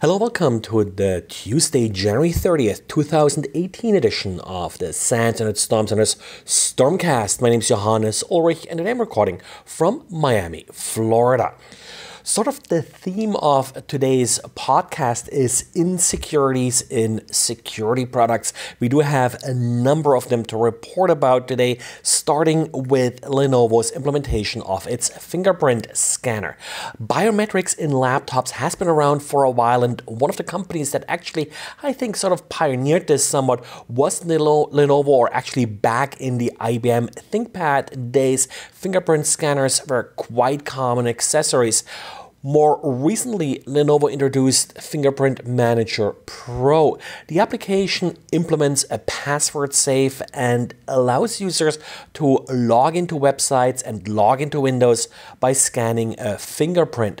Hello, welcome to the Tuesday, January 30th, 2018 edition of the SANS Internet Storm Center's Stormcast. My name is Johannes Ulrich and I'm recording from Miami, Florida. Sort of the theme of today's podcast is insecurities in security products. We do have a number of them to report about today, starting with Lenovo's implementation of its fingerprint scanner. Biometrics in laptops has been around for a while, and one of the companies that actually, I think, sort of pioneered this somewhat was Lenovo, or actually back in the IBM ThinkPad days. Fingerprint scanners were quite common accessories. More recently, Lenovo introduced Fingerprint Manager Pro. The application implements a password safe and allows users to log into websites and log into Windows by scanning a fingerprint.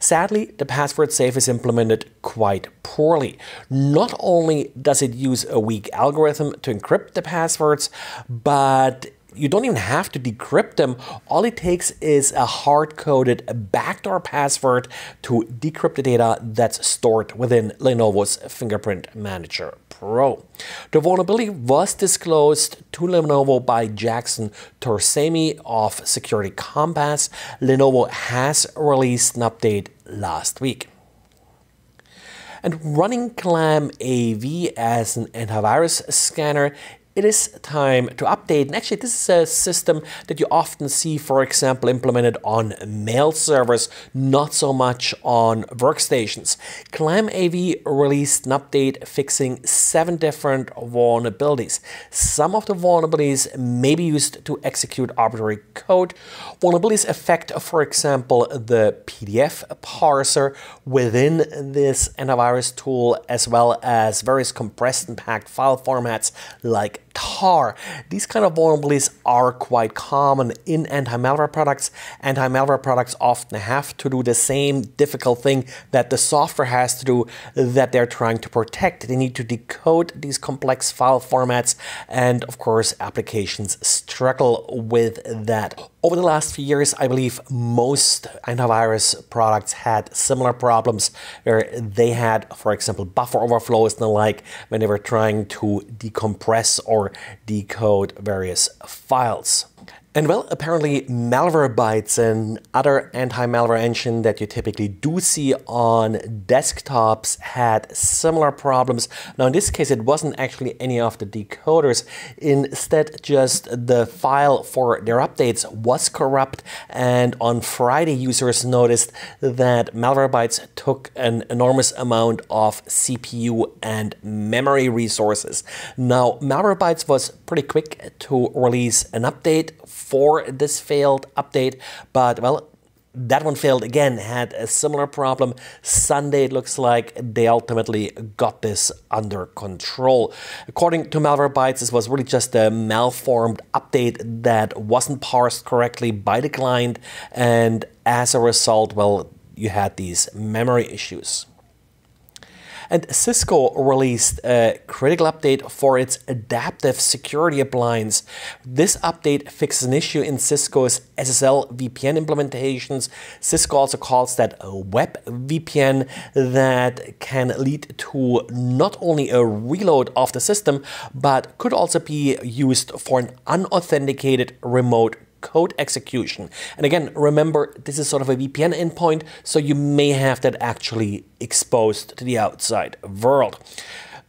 Sadly, the password safe is implemented quite poorly. Not only does it use a weak algorithm to encrypt the passwords, but you don't even have to decrypt them. All it takes is a hard coded backdoor password to decrypt the data that's stored within Lenovo's Fingerprint Manager Pro. The vulnerability was disclosed to Lenovo by Jackson Thuraisamy of Security Compass. Lenovo has released an update last week. And running Clam AV as an antivirus scanner it is time to update. And actually, this is a system that you often see, for example, implemented on mail servers, not so much on workstations. ClamAV released an update fixing seven different vulnerabilities. Some of the vulnerabilities may be used to execute arbitrary code. Vulnerabilities affect, for example, the PDF parser within this antivirus tool, as well as various compressed and packed file formats like tar. These kind of vulnerabilities are quite common in anti-malware products. Anti-malware products often have to do the same difficult thing that the software has to do that they're trying to protect. They need to decode these complex file formats and of course applications struggle with that. Over the last few years, I believe most antivirus products had similar problems where they had, for example, buffer overflows and the like when they were trying to decompress or decode various files. And well, apparently Malwarebytes and other anti-malware engine that you typically do see on desktops had similar problems. Now in this case it wasn't actually any of the decoders, instead just the file for their updates was corrupt and on Friday users noticed that Malwarebytes took an enormous amount of CPU and memory resources. Now Malwarebytes was pretty quick to release an update for this failed update, but well, that one failed again, had a similar problem. Sunday, it looks like they ultimately got this under control. According to Malwarebytes, this was really just a malformed update that wasn't parsed correctly by the client, and as a result, well, you had these memory issues. And Cisco released a critical update for its adaptive security appliance. This update fixes an issue in Cisco's SSL VPN implementations. Cisco also calls that a web VPN that can lead to not only a reload of the system, but could also be used for an unauthenticated remote code execution. And again, remember, this is sort of a VPN endpoint, so you may have that actually exposed to the outside world.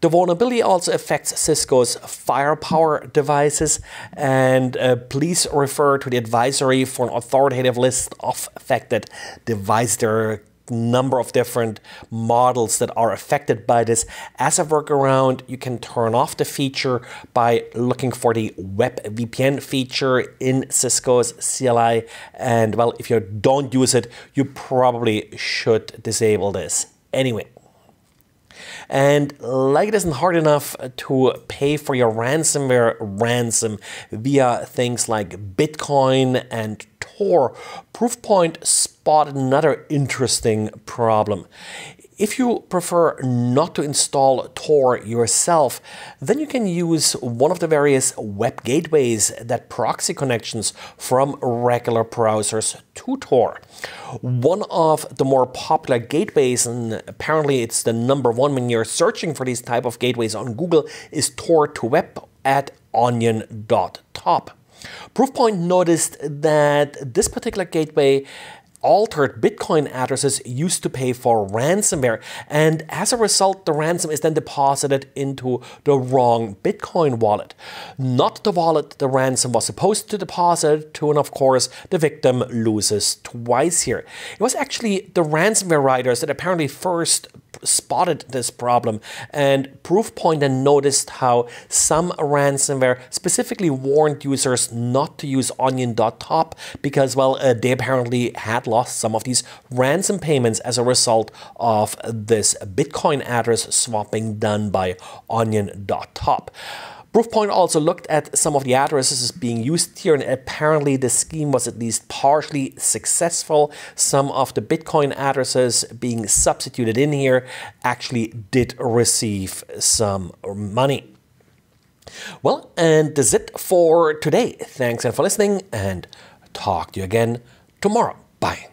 The vulnerability also affects Cisco's firepower devices, and uh, please refer to the advisory for an authoritative list of affected devices. There number of different models that are affected by this. As a workaround, you can turn off the feature by looking for the web VPN feature in Cisco's CLI. And well, if you don't use it, you probably should disable this anyway. And like it isn't hard enough to pay for your ransomware ransom via things like Bitcoin and Tor, Proofpoint another interesting problem. If you prefer not to install Tor yourself, then you can use one of the various web gateways that proxy connections from regular browsers to Tor. One of the more popular gateways, and apparently it's the number one when you're searching for these type of gateways on Google, is Tor to Web at onion.top. Proofpoint noticed that this particular gateway altered Bitcoin addresses used to pay for ransomware. And as a result, the ransom is then deposited into the wrong Bitcoin wallet. Not the wallet the ransom was supposed to deposit to, and of course, the victim loses twice here. It was actually the ransomware writers that apparently first spotted this problem and Proofpoint then noticed how some ransomware specifically warned users not to use onion.top because well uh, they apparently had lost some of these ransom payments as a result of this Bitcoin address swapping done by onion.top. Proofpoint also looked at some of the addresses being used here, and apparently the scheme was at least partially successful. Some of the Bitcoin addresses being substituted in here actually did receive some money. Well, and that's it for today. Thanks and for listening, and talk to you again tomorrow. Bye.